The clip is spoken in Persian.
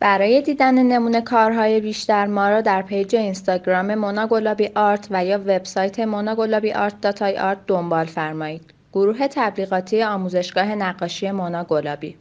برای دیدن نمونه کارهای بیشتر ما را در پیج اینستاگرام مونا گلابی آرت و یا وبسایت گلابی آرت dot ir دنبال فرمایید. گروه تبلیغاتی آموزشگاه نقاشی مونا گلابی